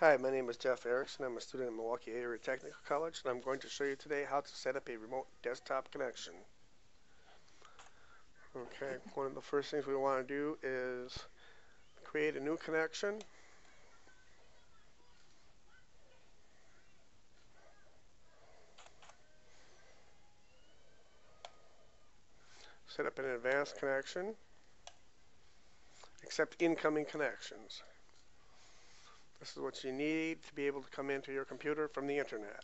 Hi, my name is Jeff Erickson. I'm a student at Milwaukee Area Technical College, and I'm going to show you today how to set up a remote desktop connection. Okay, one of the first things we want to do is create a new connection. Set up an advanced connection. Accept incoming connections. This is what you need to be able to come into your computer from the internet.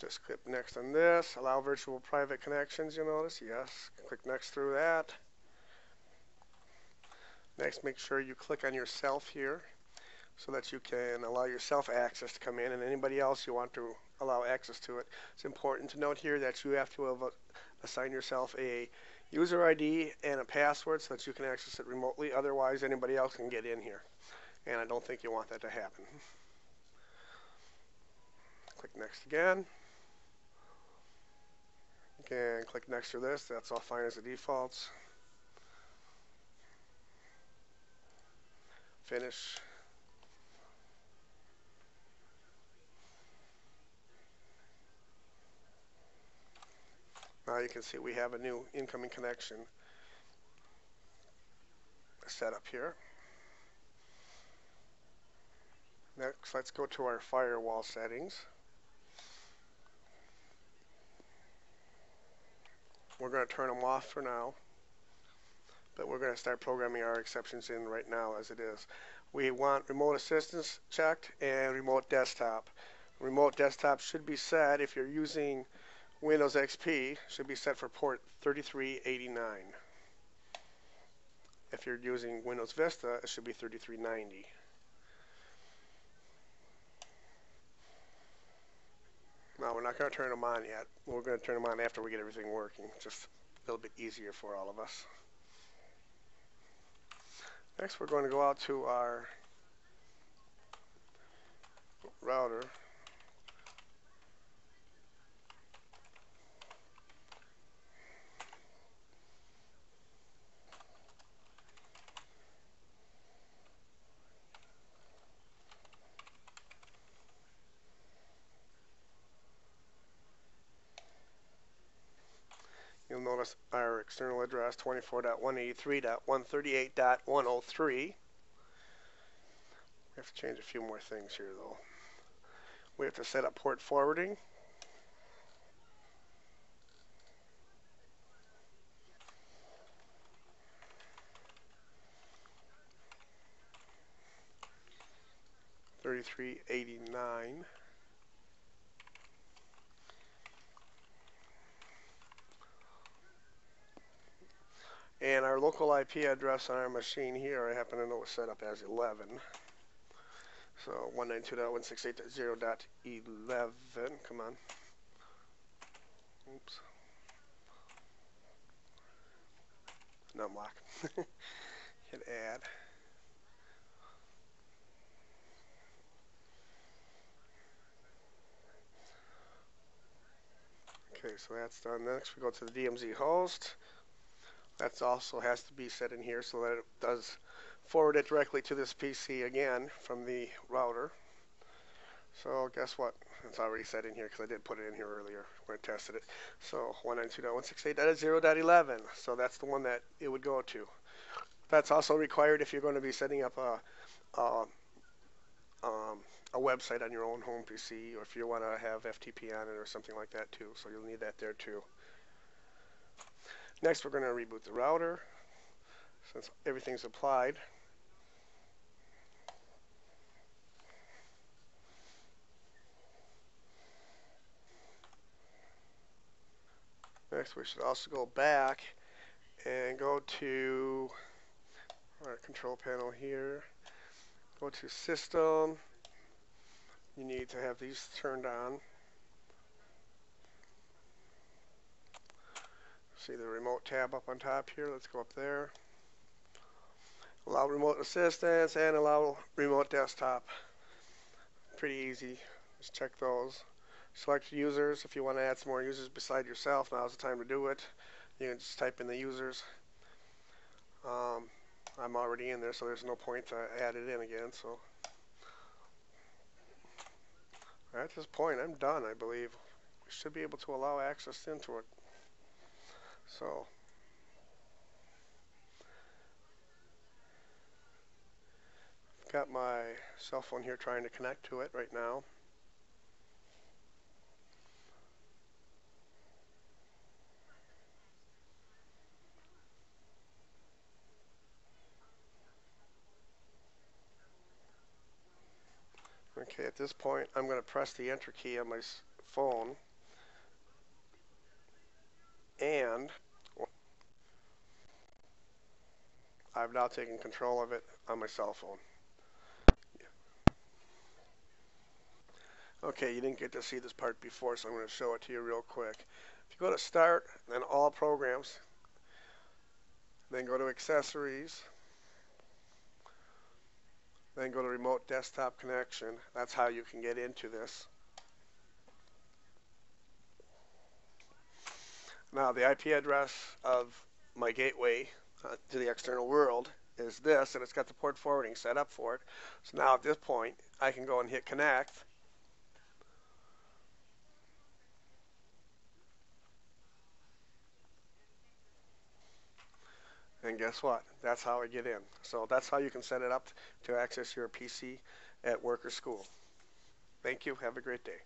Just click next on this. Allow virtual private connections, you notice. Yes. Click next through that. Next, make sure you click on yourself here so that you can allow yourself access to come in and anybody else you want to allow access to it. It's important to note here that you have to assign yourself a user ID and a password so that you can access it remotely. Otherwise, anybody else can get in here. And I don't think you want that to happen. Click next again. Again, click next to this. That's all fine as the defaults. Finish. Now you can see we have a new incoming connection set up here. Next, let's go to our firewall settings. We're going to turn them off for now, but we're going to start programming our exceptions in right now as it is. We want remote assistance checked and remote desktop. Remote desktop should be set if you're using Windows XP should be set for port 3389. If you're using Windows Vista, it should be 3390. Now we're not going to turn them on yet. We're going to turn them on after we get everything working. Just a little bit easier for all of us. Next we're going to go out to our router Our external address 24.183.138.103. We have to change a few more things here though. We have to set up port forwarding. Thirty-three eighty-nine. And local IP address on our machine here, I happen to know is set up as 11. So 192.168.0.11, come on. Oops. Numlock. Hit add. Okay, so that's done. Next we go to the DMZ host. That also has to be set in here so that it does forward it directly to this PC again from the router. So guess what? It's already set in here because I did put it in here earlier when I tested it. So 192.168.0.11. So that's the one that it would go to. That's also required if you're going to be setting up a, a, um, a website on your own home PC or if you want to have FTP on it or something like that too. So you'll need that there too. Next, we're going to reboot the router since everything's applied. Next, we should also go back and go to our control panel here. Go to System. You need to have these turned on. See the remote tab up on top here. Let's go up there. Allow remote assistance and allow remote desktop. Pretty easy. Just check those. Select users if you want to add some more users beside yourself. Now's the time to do it. You can just type in the users. Um, I'm already in there, so there's no point to add it in again, so. At this point, I'm done, I believe. We should be able to allow access into it. So. I've got my cell phone here trying to connect to it right now. Okay, at this point, I'm going to press the enter key on my phone. And I've now taken control of it on my cell phone. Okay, you didn't get to see this part before, so I'm going to show it to you real quick. If you go to Start, then All Programs, then go to Accessories, then go to Remote Desktop Connection. That's how you can get into this. Now, the IP address of my gateway uh, to the external world is this, and it's got the port forwarding set up for it. So now at this point, I can go and hit connect. And guess what? That's how I get in. So that's how you can set it up to access your PC at work or school. Thank you. Have a great day.